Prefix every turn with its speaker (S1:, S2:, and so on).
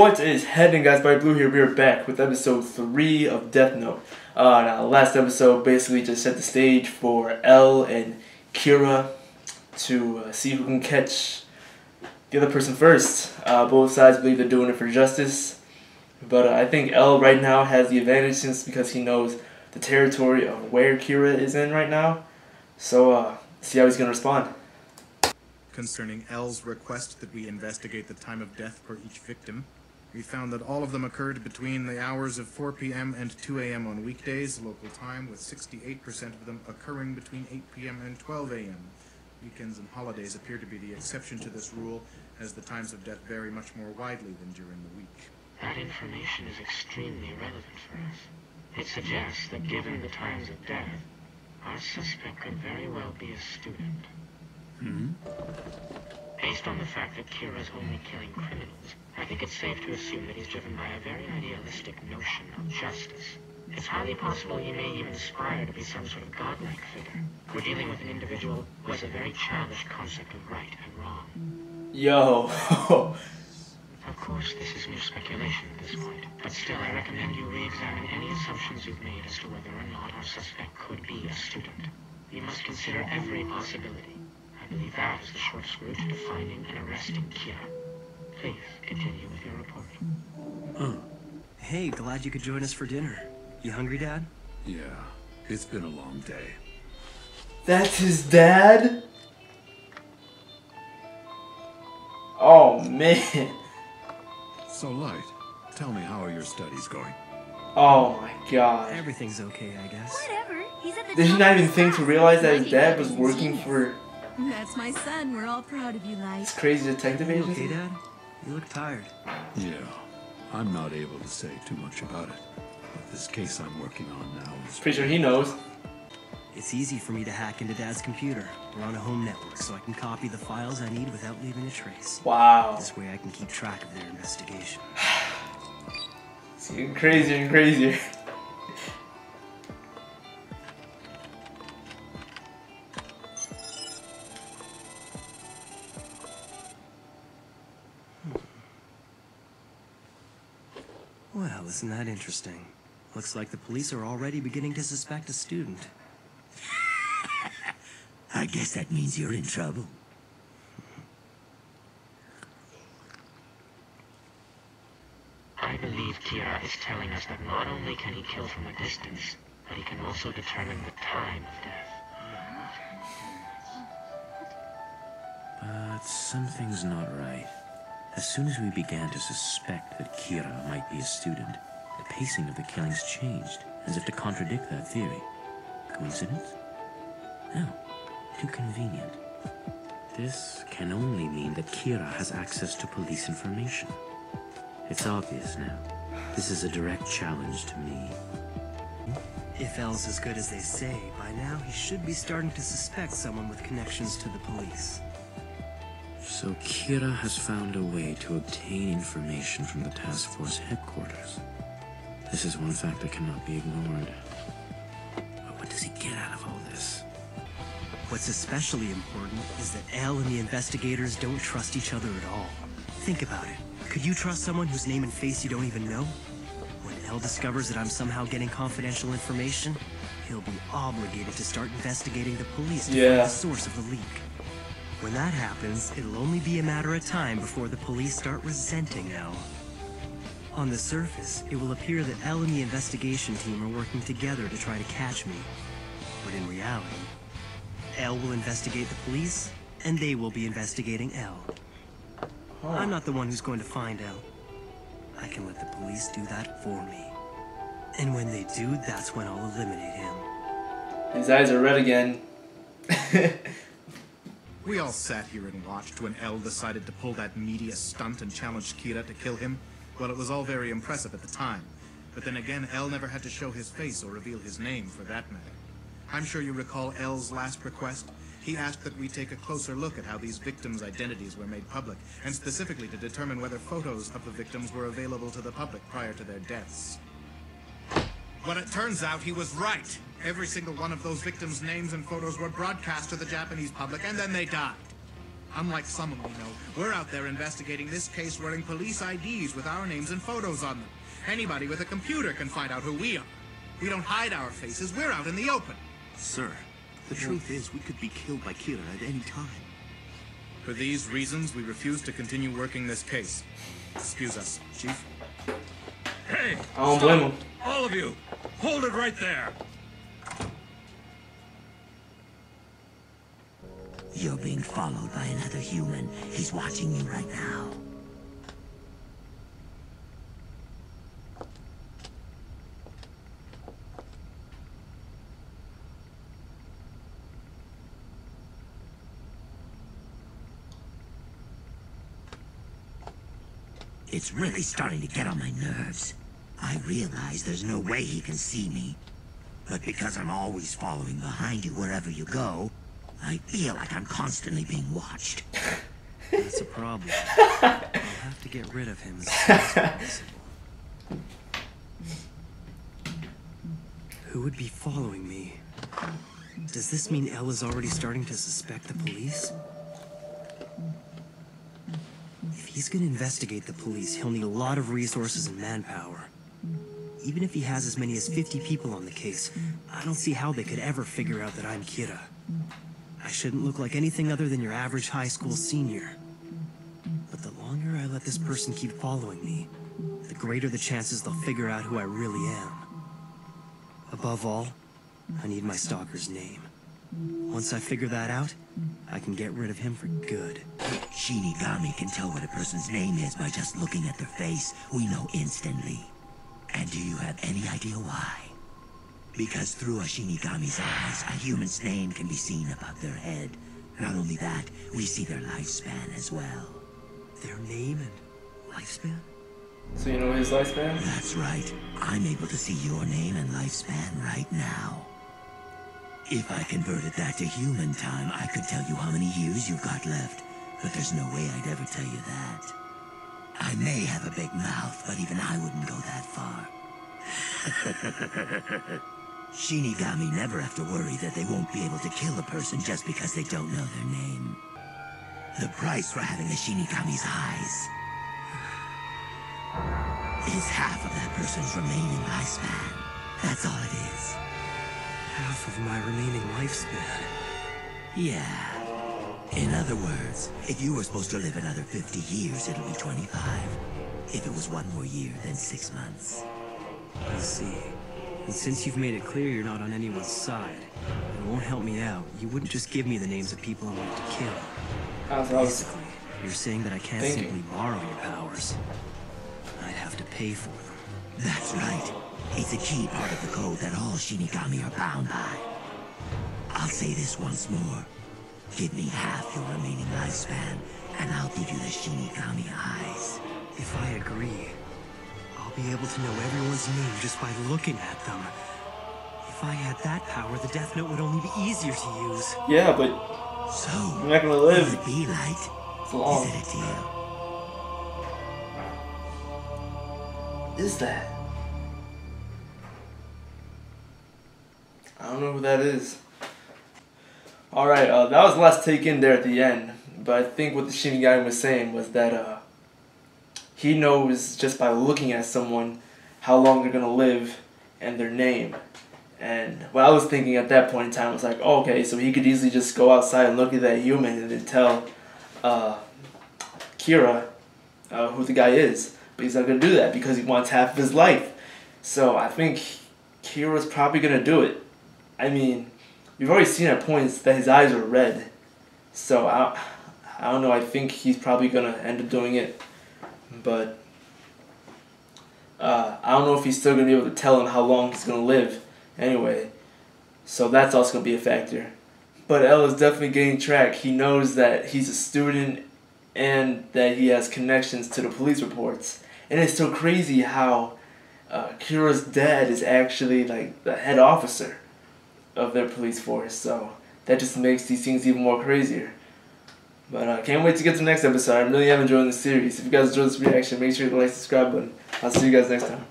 S1: What is happening, guys? Bobby Blue here. We're back with episode three of Death Note. Uh, now, last episode basically just set the stage for L and Kira to uh, see who can catch the other person first. Uh, both sides believe they're doing it for justice, but uh, I think L right now has the advantage since because he knows the territory of where Kira is in right now. So, uh, see how he's gonna respond.
S2: Concerning L's request that we investigate the time of death for each victim, we found that all of them occurred between the hours of 4 p.m. and 2 a.m. on weekdays, local time, with 68% of them occurring between 8 p.m. and 12 a.m. Weekends and holidays appear to be the exception to this rule, as the times of death vary much more widely than during the week.
S3: That information is extremely relevant for us. It suggests that given the times of death, our suspect could very well be a student. Hmm? Based on the fact that Kira's only killing criminals, I think it's safe to assume that he's driven by a very idealistic notion of justice. It's highly possible he may even aspire to be some sort of godlike figure. We're dealing with an individual who has a very childish concept of right and wrong.
S1: Yo,
S3: Of course, this is mere speculation at this point, but still I recommend you re-examine any assumptions you've made as to whether or not our suspect could be a student. You must consider every possibility. I believe that is the shortest route to finding and arresting Kira. Please, continue with your report. Hmm.
S4: Hey, glad you could join us for dinner. You hungry, Dad?
S5: Yeah, it's been a long day.
S1: that's his dad. Oh man.
S5: So, Light, tell me how are your studies going?
S1: Oh my god.
S4: Everything's okay, I guess.
S6: Whatever. He's at the
S1: Did
S6: he
S1: not even think to realize that his dad was working for
S6: That's my son. We're all proud of you, Light.
S1: It's crazy detective
S4: You okay. Dad? You look tired.
S5: Yeah, I'm not able to say too much about it. But this case I'm working on now is
S1: Pretty sure he knows.
S4: It's easy for me to hack into Dad's computer. We're on a home network, so I can copy the files I need without leaving a trace.
S1: Wow.
S4: This way I can keep track of their investigation.
S1: It's getting crazier and crazier.
S4: Well, isn't that interesting? Looks like the police are already beginning to suspect a student.
S7: I guess that means you're in trouble.
S3: I believe Kira is telling us that not only can he kill from a distance, but he can also determine the time of death.
S7: But something's not right. As soon as we began to suspect that Kira might be a student, the pacing of the killings changed, as if to contradict that theory. Coincidence? No. Too convenient. This can only mean that Kira has access to police information. It's obvious now. This is a direct challenge to me.
S4: If L's as good as they say, by now he should be starting to suspect someone with connections to the police.
S7: So Kira has found a way to obtain information from the task force headquarters. This is one fact that cannot be ignored. But what does he get out of all this?
S4: What's especially important is that L and the investigators don't trust each other at all. Think about it. Could you trust someone whose name and face you don't even know? When L discovers that I'm somehow getting confidential information, he'll be obligated to start investigating the police to
S1: Yeah.
S4: find the source of the leak. When that happens, it'll only be a matter of time before the police start resenting L. On the surface, it will appear that L and the investigation team are working together to try to catch me. But in reality, L will investigate the police, and they will be investigating L. I'm not the one who's going to find L. I can let the police do that for me. And when they do, that's when I'll eliminate him.
S1: His eyes are red again.
S2: We all sat here and watched when L decided to pull that media stunt and challenged Kira to kill him. Well, it was all very impressive at the time. But then again, L never had to show his face or reveal his name for that matter. I'm sure you recall L's last request. He asked that we take a closer look at how these victims' identities were made public, and specifically to determine whether photos of the victims were available to the public prior to their deaths. But it turns out he was right. Every single one of those victims' names and photos were broadcast to the Japanese public, and then they died. Unlike someone we know, we're out there investigating this case wearing police IDs with our names and photos on them. Anybody with a computer can find out who we are. We don't hide our faces, we're out in the open.
S8: Sir, the truth is we could be killed by Kira at any time.
S2: For these reasons, we refuse to continue working this case. Excuse us, Chief.
S9: Hey!
S1: Ah, I don't
S9: stop.
S1: blame him.
S9: All of you! Hold it right there!
S10: You're being followed by another human. He's watching you right now. It's really starting to get on my nerves. I realize there's no way he can see me. But because I'm always following behind you wherever you go, I feel like I'm constantly being watched.
S4: That's a problem. I'll have to get rid of him as soon as possible. Who would be following me? Does this mean L is already starting to suspect the police? If he's gonna investigate the police, he'll need a lot of resources and manpower. Even if he has as many as 50 people on the case, I don't see how they could ever figure out that I'm Kira. I shouldn't look like anything other than your average high school senior. But the longer I let this person keep following me, the greater the chances they'll figure out who I really am. Above all, I need my stalker's name. Once I figure that out, I can get rid of him for good.
S10: Shinigami can tell what a person's name is by just looking at their face. We know instantly. And do you have any idea why? Because through a Shinigami's eyes, a human's name can be seen above their head. Not only that, we see their lifespan as well.
S4: Their name and lifespan?
S1: So you know his lifespan?
S10: That's right. I'm able to see your name and lifespan right now. If I converted that to human time, I could tell you how many years you've got left. But there's no way I'd ever tell you that. I may have a big mouth, but even I wouldn't go that far. Shinigami never have to worry that they won't be able to kill a person just because they don't know their name. The price for having a Shinigami's eyes is half of that person's remaining lifespan. That's all it is.
S4: Half of my remaining lifespan.
S10: Yeah. In other words, if you were supposed to live another 50 years, it'll be 25. If it was one more year, then six months.
S4: I see. And since you've made it clear you're not on anyone's side, and won't help me out, you wouldn't just give me the names of people I wanted to kill.
S1: That's I was-
S4: Basically, you're saying that I can't
S1: Thinking.
S4: simply borrow your powers. I'd have to pay for them.
S10: That's right. It's a key part of the code that all Shinigami are bound by. I'll say this once more. Give me half your remaining lifespan, and I'll give you the Shinigami eyes.
S4: If I agree, I'll be able to know everyone's name just by looking at them. If I had that power, the Death Note would only be easier to use.
S1: Yeah, but
S10: So,
S1: you're not gonna live
S10: it be right?
S1: for long.
S10: Is it a deal?
S1: Is that? I don't know who that is. Alright, uh, that was the last take in there at the end. But I think what the Shinigami was saying was that uh, he knows just by looking at someone how long they're gonna live and their name. And what I was thinking at that point in time was like, oh, okay, so he could easily just go outside and look at that human and then tell uh, Kira uh, who the guy is. But he's not gonna do that because he wants half of his life. So I think Kira's probably gonna do it. I mean, we've already seen at points that his eyes are red. So I, I don't know. I think he's probably gonna end up doing it. But uh, I don't know if he's still gonna be able to tell him how long he's gonna live. Anyway, so that's also gonna be a factor. But L is definitely getting track. He knows that he's a student and that he has connections to the police reports. And it's so crazy how uh, Kira's dad is actually like the head officer of their police force. So that just makes these things even more crazier. But I uh, can't wait to get to the next episode. I really am enjoying the series. If you guys enjoyed this reaction, make sure to like, subscribe button. I'll see you guys next time.